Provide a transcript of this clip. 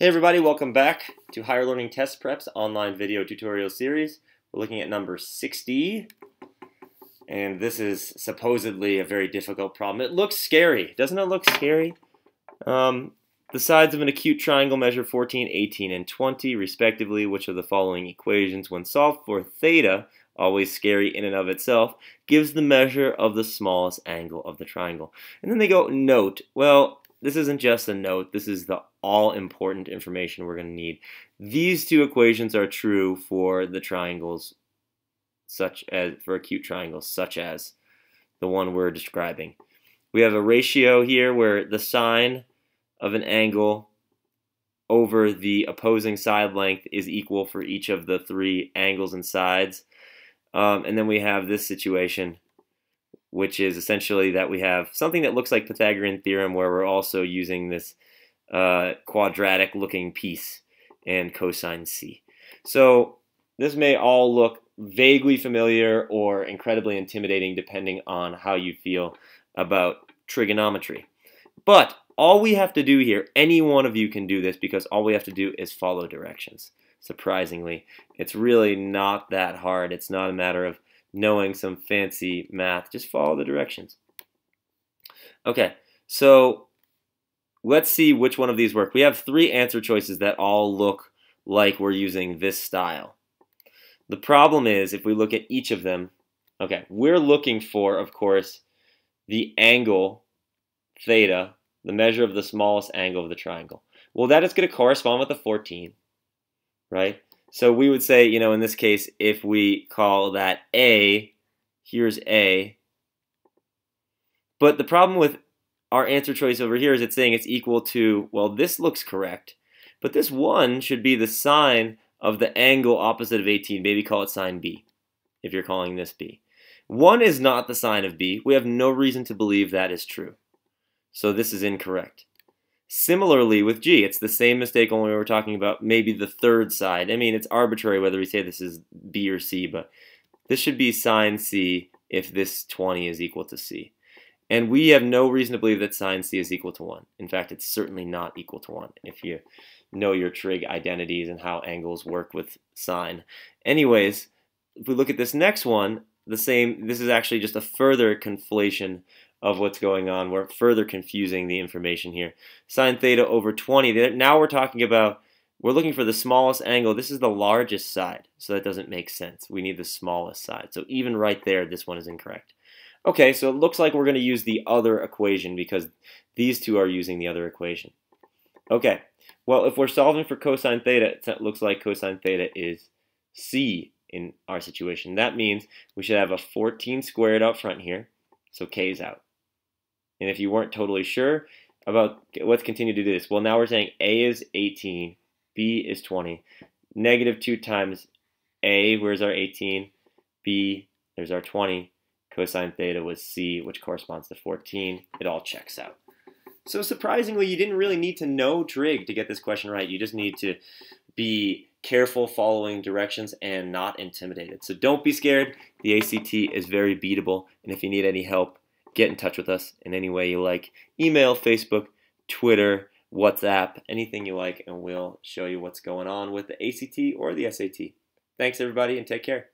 Hey everybody, welcome back to Higher Learning Test Prep's online video tutorial series. We're looking at number 60, and this is supposedly a very difficult problem. It looks scary. Doesn't it look scary? Um, the sides of an acute triangle measure 14, 18, and 20, respectively, which of the following equations, when solved for theta, always scary in and of itself, gives the measure of the smallest angle of the triangle. And then they go, note, well, this isn't just a note, this is the all important information we're going to need. These two equations are true for the triangles such as for acute triangles such as the one we're describing. We have a ratio here where the sine of an angle over the opposing side length is equal for each of the three angles and sides. Um, and then we have this situation which is essentially that we have something that looks like Pythagorean theorem where we're also using this uh, quadratic looking piece and cosine c. So this may all look vaguely familiar or incredibly intimidating depending on how you feel about trigonometry. But all we have to do here, any one of you can do this because all we have to do is follow directions. Surprisingly, it's really not that hard. It's not a matter of knowing some fancy math. Just follow the directions. Okay, so let's see which one of these work. We have three answer choices that all look like we're using this style. The problem is if we look at each of them, okay, we're looking for, of course, the angle theta, the measure of the smallest angle of the triangle. Well, that is going to correspond with the 14, right? So we would say, you know, in this case, if we call that A, here's A. But the problem with our answer choice over here is it's saying it's equal to, well, this looks correct. But this 1 should be the sine of the angle opposite of 18. Maybe call it sine B, if you're calling this B. 1 is not the sine of B. We have no reason to believe that is true. So this is incorrect. Similarly with G, it's the same mistake only we're talking about maybe the third side. I mean, it's arbitrary whether we say this is B or C, but this should be sine C if this 20 is equal to C. And we have no reason to believe that sine C is equal to 1. In fact, it's certainly not equal to 1 if you know your trig identities and how angles work with sine. Anyways, if we look at this next one, the same, this is actually just a further conflation of what's going on. We're further confusing the information here. Sine theta over 20. Now we're talking about, we're looking for the smallest angle. This is the largest side, so that doesn't make sense. We need the smallest side. So even right there, this one is incorrect. Okay, so it looks like we're going to use the other equation because these two are using the other equation. Okay, well, if we're solving for cosine theta, it looks like cosine theta is c in our situation. That means we should have a 14 squared up front here, so k is out. And if you weren't totally sure about, let's continue to do this. Well, now we're saying A is 18, B is 20. Negative 2 times A, where's our 18? B, there's our 20. Cosine theta was C, which corresponds to 14. It all checks out. So surprisingly, you didn't really need to know trig to get this question right. You just need to be careful following directions and not intimidated. So don't be scared. The ACT is very beatable. And if you need any help, get in touch with us in any way you like. Email, Facebook, Twitter, WhatsApp, anything you like, and we'll show you what's going on with the ACT or the SAT. Thanks, everybody, and take care.